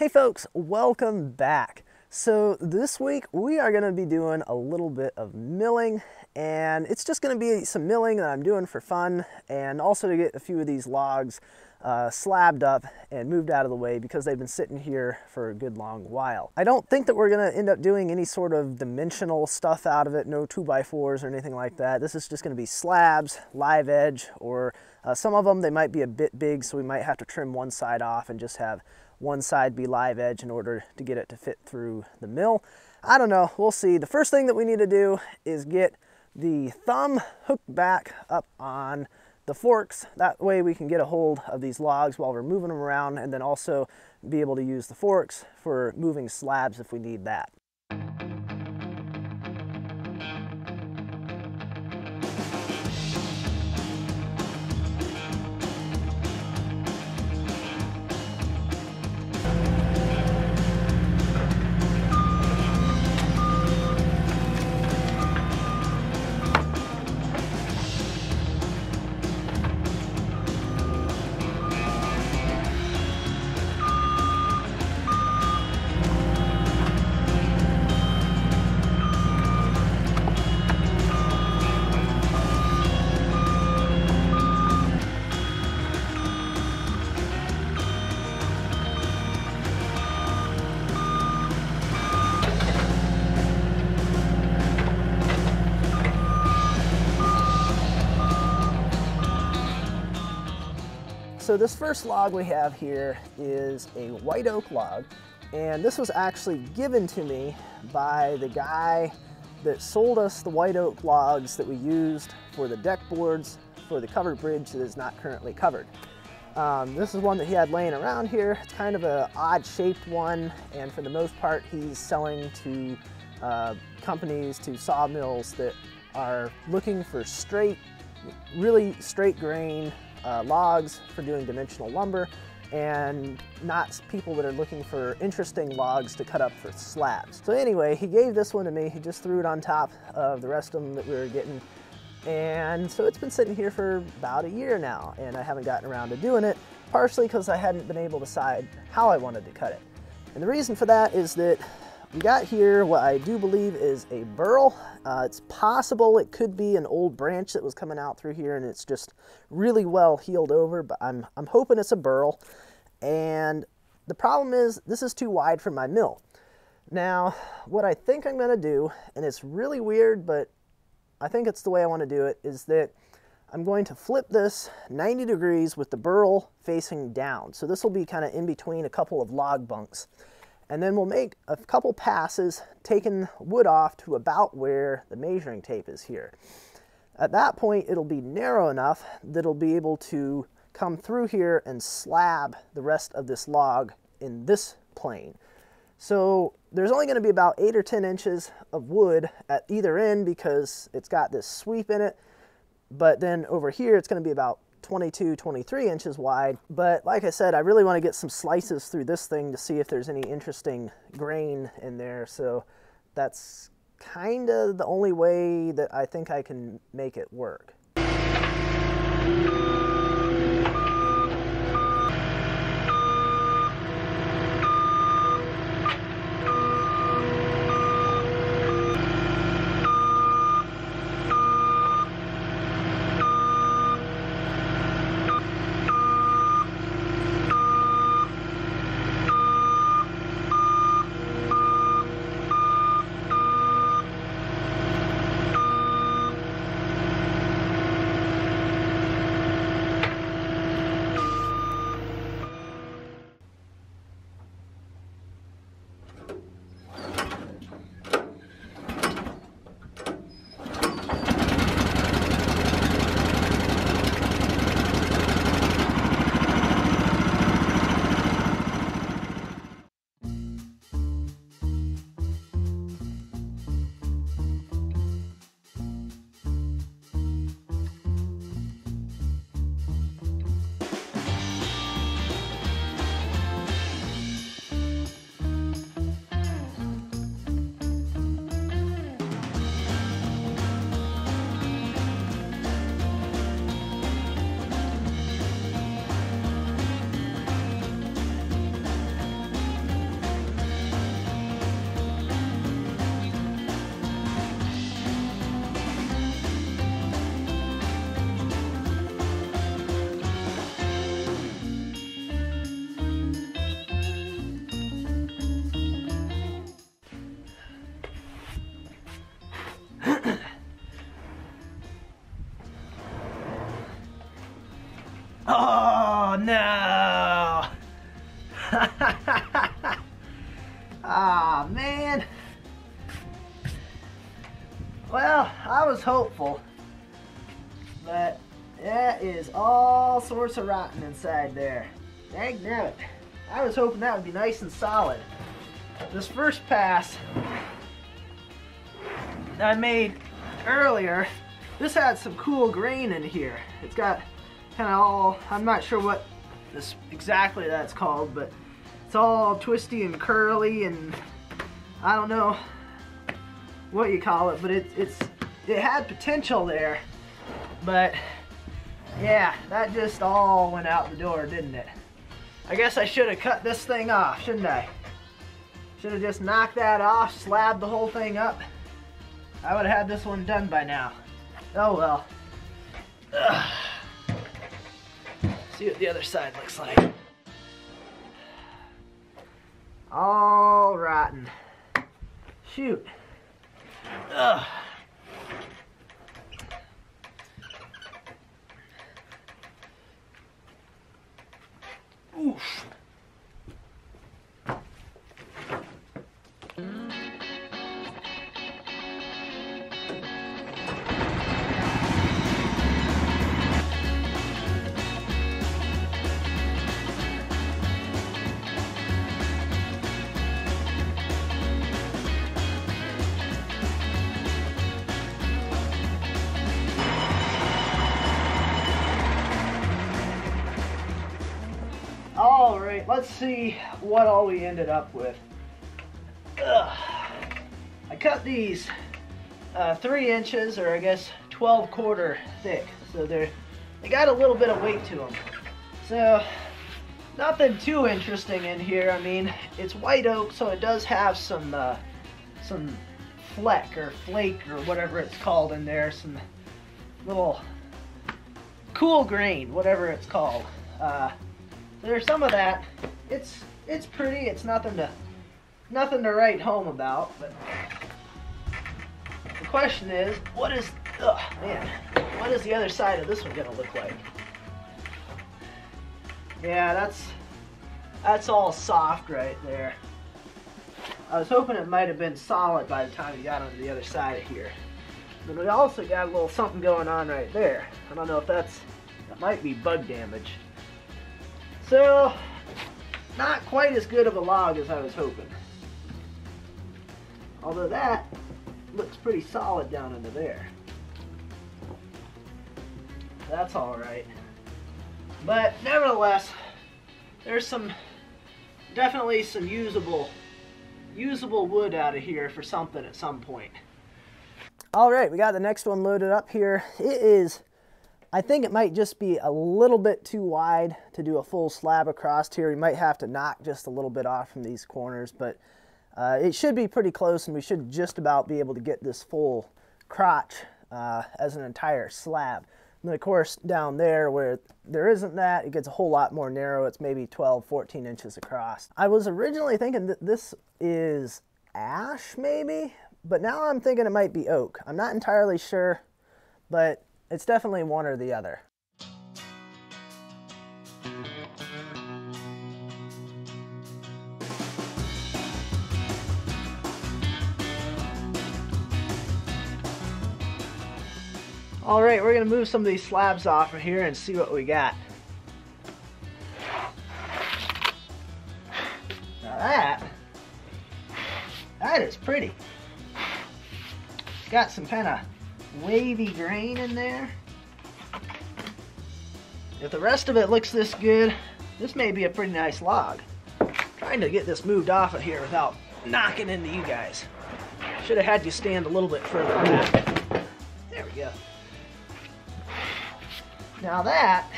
Hey folks, welcome back. So this week we are going to be doing a little bit of milling and it's just going to be some milling that I'm doing for fun and also to get a few of these logs uh, slabbed up and moved out of the way because they've been sitting here for a good long while. I don't think that we're going to end up doing any sort of dimensional stuff out of it, no two by fours or anything like that. This is just going to be slabs, live edge, or uh, some of them they might be a bit big so we might have to trim one side off and just have one side be live edge in order to get it to fit through the mill. I don't know, we'll see. The first thing that we need to do is get the thumb hooked back up on the forks. That way we can get a hold of these logs while we're moving them around and then also be able to use the forks for moving slabs if we need that. So this first log we have here is a white oak log and this was actually given to me by the guy that sold us the white oak logs that we used for the deck boards for the covered bridge that is not currently covered. Um, this is one that he had laying around here. It's kind of an odd shaped one and for the most part he's selling to uh, companies, to sawmills that are looking for straight, really straight grain uh, logs for doing dimensional lumber and not people that are looking for interesting logs to cut up for slabs. So anyway, he gave this one to me. He just threw it on top of the rest of them that we were getting. And so it's been sitting here for about a year now and I haven't gotten around to doing it, partially because I hadn't been able to decide how I wanted to cut it. And the reason for that is that we got here what I do believe is a burl. Uh, it's possible it could be an old branch that was coming out through here and it's just really well healed over, but I'm, I'm hoping it's a burl. And the problem is this is too wide for my mill. Now, what I think I'm gonna do, and it's really weird, but I think it's the way I wanna do it, is that I'm going to flip this 90 degrees with the burl facing down. So this will be kind of in between a couple of log bunks. And then we'll make a couple passes taking wood off to about where the measuring tape is here. At that point, it'll be narrow enough that it'll be able to come through here and slab the rest of this log in this plane. So there's only gonna be about eight or 10 inches of wood at either end because it's got this sweep in it. But then over here, it's gonna be about 22, 23 inches wide. But like I said, I really want to get some slices through this thing to see if there's any interesting grain in there. So that's kind of the only way that I think I can make it work. Ah, man. Well, I was hopeful, but that is all sorts of rotten inside there. Dang it. I was hoping that would be nice and solid. This first pass I made earlier, this had some cool grain in here. It's got kind of all, I'm not sure what this exactly that's called, but it's all twisty and curly and I don't know what you call it, but it, it's it had potential there. But yeah, that just all went out the door, didn't it? I guess I should have cut this thing off, shouldn't I? Should have just knocked that off, slabbed the whole thing up. I would have had this one done by now. Oh well. Ugh. See what the other side looks like. All rotten. Shoot. Ugh. Oof. Let's see what all we ended up with. Ugh. I cut these uh, three inches, or I guess 12 quarter thick, so they're they got a little bit of weight to them. So nothing too interesting in here. I mean, it's white oak, so it does have some uh, some fleck or flake or whatever it's called in there. Some little cool grain, whatever it's called. Uh, there's some of that. It's it's pretty. It's nothing to nothing to write home about. But the question is, what is oh man, what is the other side of this one gonna look like? Yeah, that's that's all soft right there. I was hoping it might have been solid by the time you got onto the other side of here. But we also got a little something going on right there. I don't know if that's that might be bug damage. So, not quite as good of a log as I was hoping. Although that looks pretty solid down into there. That's alright. But nevertheless, there's some, definitely some usable, usable wood out of here for something at some point. All right, we got the next one loaded up here. It is I think it might just be a little bit too wide to do a full slab across here. We might have to knock just a little bit off from these corners, but uh, it should be pretty close and we should just about be able to get this full crotch uh, as an entire slab. And then of course down there where there isn't that, it gets a whole lot more narrow. It's maybe 12, 14 inches across. I was originally thinking that this is ash maybe, but now I'm thinking it might be oak. I'm not entirely sure, but it's definitely one or the other. All right, we're gonna move some of these slabs off of here and see what we got. Now that, that is pretty. It's got some kind of wavy grain in there. If the rest of it looks this good, this may be a pretty nice log. Trying to get this moved off of here without knocking into you guys. Should have had you stand a little bit further back. There we go. Now that,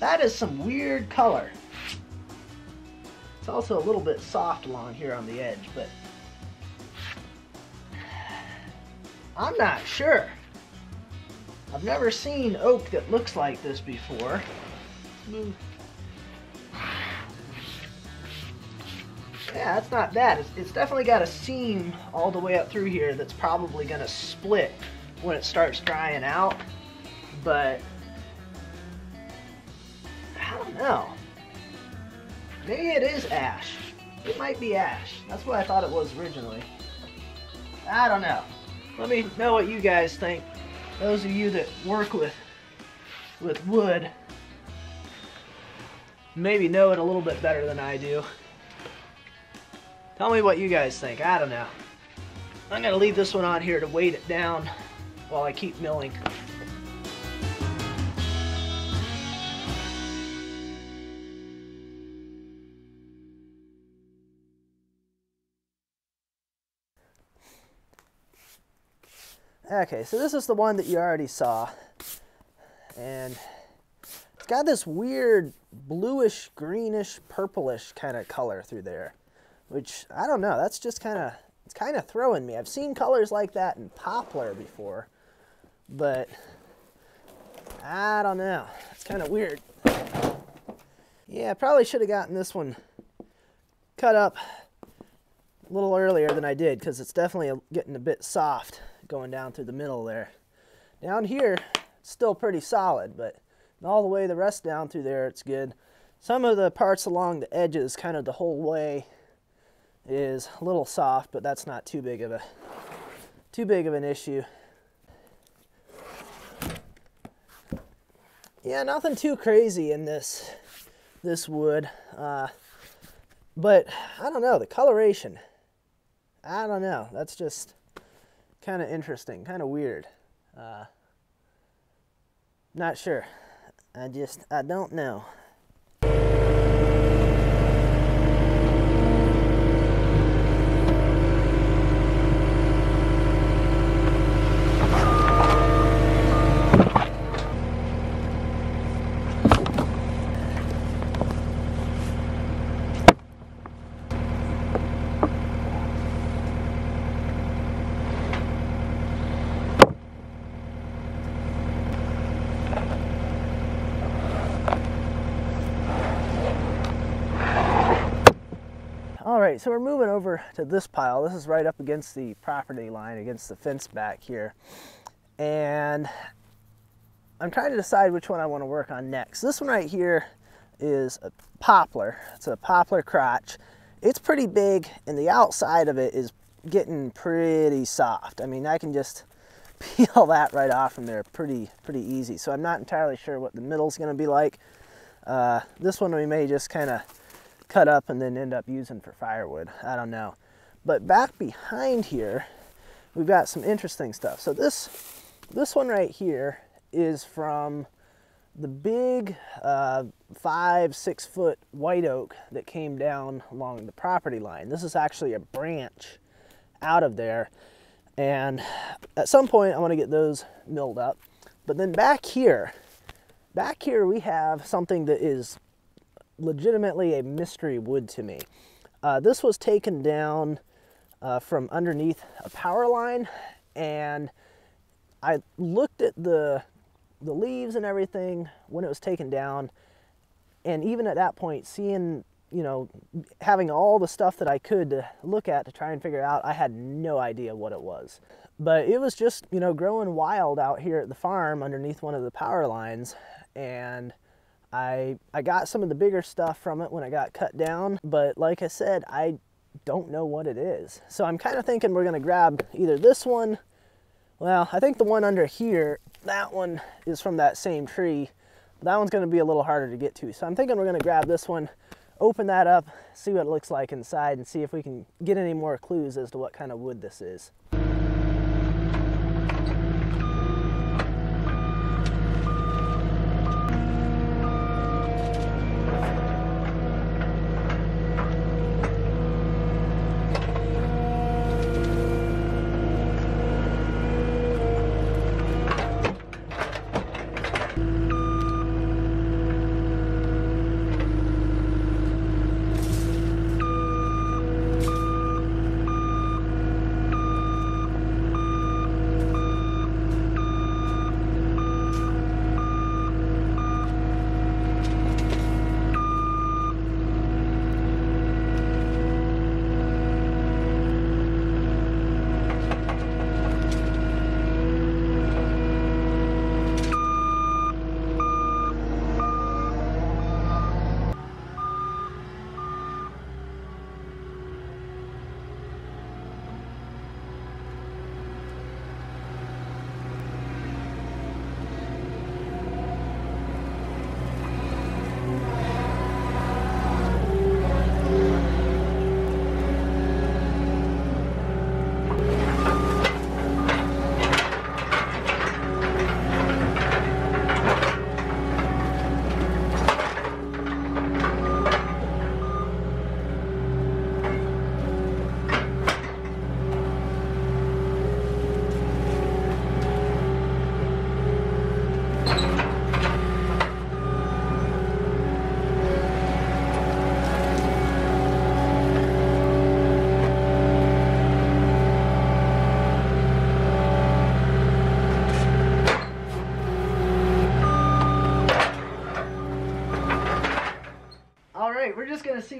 that is some weird color. It's also a little bit soft along here on the edge, but I'm not sure. I've never seen oak that looks like this before. Yeah, that's not bad. It's, it's, definitely got a seam all the way up through here that's probably going to split when it starts drying out. But, I don't know. Maybe it is ash. It might be ash. That's what I thought it was originally. I don't know. Let me know what you guys think. Those of you that work with with wood maybe know it a little bit better than I do. Tell me what you guys think. I don't know. I'm going to leave this one on here to weight it down while I keep milling. Okay, so this is the one that you already saw. And it's got this weird bluish, greenish, purplish kind of color through there. Which, I don't know, that's just kind of, it's kind of throwing me. I've seen colors like that in poplar before. But, I don't know. It's kind of weird. Yeah, I probably should have gotten this one cut up a little earlier than I did because it's definitely getting a bit soft going down through the middle there. Down here, it's still pretty solid, but all the way the rest down through there, it's good. Some of the parts along the edges, kind of the whole way, is a little soft, but that's not too big of a too big of an issue. Yeah, nothing too crazy in this this wood, uh, but I don't know the coloration. I don't know. That's just kind of interesting, kind of weird. Uh, not sure. I just, I don't know. All right, so we're moving over to this pile. This is right up against the property line, against the fence back here. And I'm trying to decide which one I want to work on next. This one right here is a poplar. It's a poplar crotch. It's pretty big and the outside of it is getting pretty soft. I mean, I can just peel that right off from there pretty, pretty easy. So I'm not entirely sure what the middle's gonna be like. Uh, this one we may just kind of cut up and then end up using for firewood. I don't know. But back behind here, we've got some interesting stuff. So this, this one right here is from the big uh, five, six foot white oak that came down along the property line. This is actually a branch out of there. And at some point I want to get those milled up. But then back here, back here we have something that is legitimately a mystery wood to me. Uh, this was taken down uh, from underneath a power line and I looked at the, the leaves and everything when it was taken down and even at that point seeing you know having all the stuff that I could to look at to try and figure out I had no idea what it was but it was just you know growing wild out here at the farm underneath one of the power lines and I, I got some of the bigger stuff from it when I got cut down, but like I said, I don't know what it is. So I'm kind of thinking we're gonna grab either this one, well, I think the one under here, that one is from that same tree. That one's gonna be a little harder to get to. So I'm thinking we're gonna grab this one, open that up, see what it looks like inside, and see if we can get any more clues as to what kind of wood this is.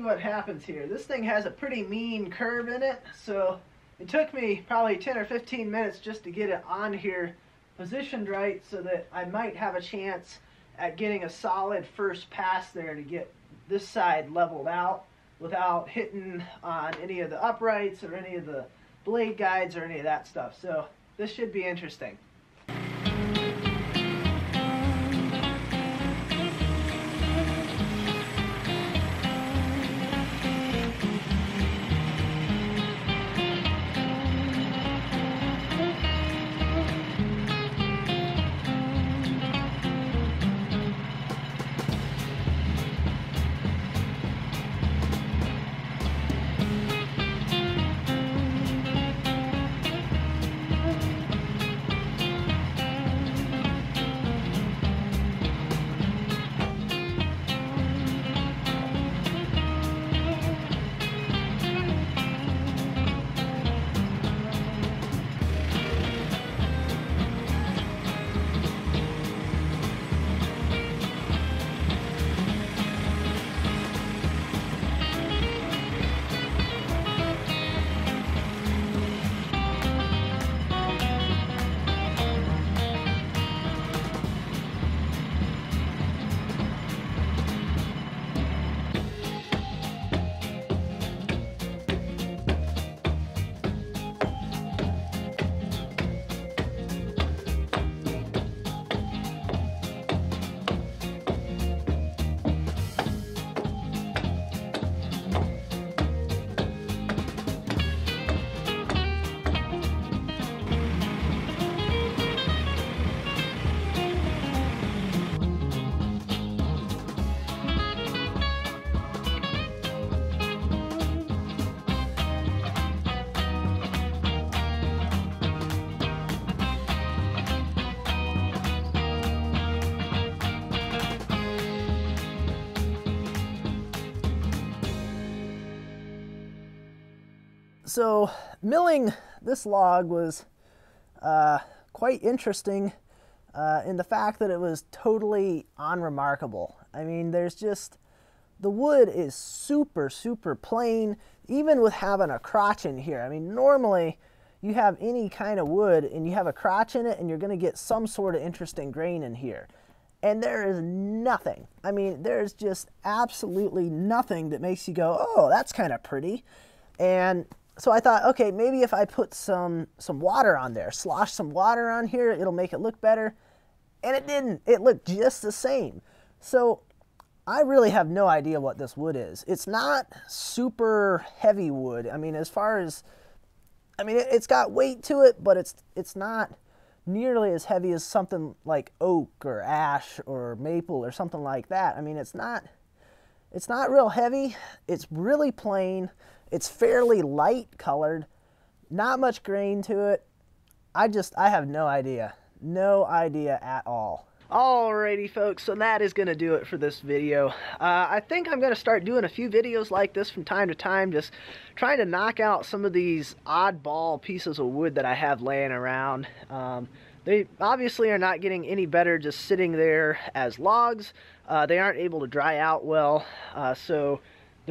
What happens here. This thing has a pretty mean curve in it, so it took me probably 10 or 15 minutes just to get it on here positioned right so that I might have a chance at getting a solid first pass there to get this side leveled out without hitting on any of the uprights or any of the blade guides or any of that stuff. So this should be interesting. So milling this log was uh, quite interesting uh, in the fact that it was totally unremarkable. I mean, there's just, the wood is super, super plain, even with having a crotch in here. I mean, normally you have any kind of wood and you have a crotch in it and you're gonna get some sort of interesting grain in here. And there is nothing. I mean, there's just absolutely nothing that makes you go, oh, that's kind of pretty. And so I thought, okay, maybe if I put some, some water on there, slosh some water on here, it'll make it look better. And it didn't. It looked just the same. So I really have no idea what this wood is. It's not super heavy wood. I mean, as far as, I mean, it, has got weight to it, but it's, it's not nearly as heavy as something like oak or ash or maple or something like that. I mean, it's not, it's not real heavy. It's really plain. It's fairly light colored, not much grain to it. I just, I have no idea. No idea at all. Alrighty folks, so that is going to do it for this video. Uh, I think I'm going to start doing a few videos like this from time to time, just trying to knock out some of these oddball pieces of wood that I have laying around. Um, they obviously are not getting any better just sitting there as logs. Uh, they aren't able to dry out well, uh, so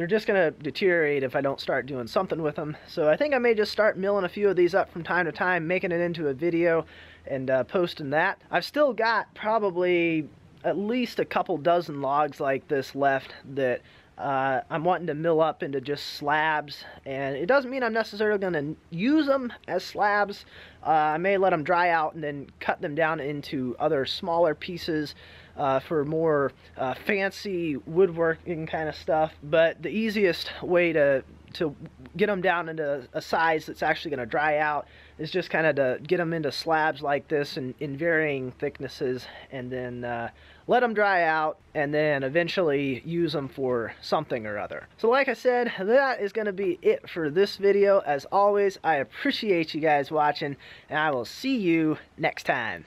they're just going to deteriorate if I don't start doing something with them. So I think I may just start milling a few of these up from time to time, making it into a video and uh, posting that. I've still got probably at least a couple dozen logs like this left that uh, I'm wanting to mill up into just slabs and it doesn't mean I'm necessarily going to use them as slabs uh, I may let them dry out and then cut them down into other smaller pieces uh, for more uh, fancy woodworking kind of stuff. But the easiest way to to get them down into a size that's actually going to dry out is just kind of to get them into slabs like this in, in varying thicknesses and then uh, let them dry out and then eventually use them for something or other. So like I said, that is going to be it for this video. As always, I appreciate you guys watching and I will see you next time.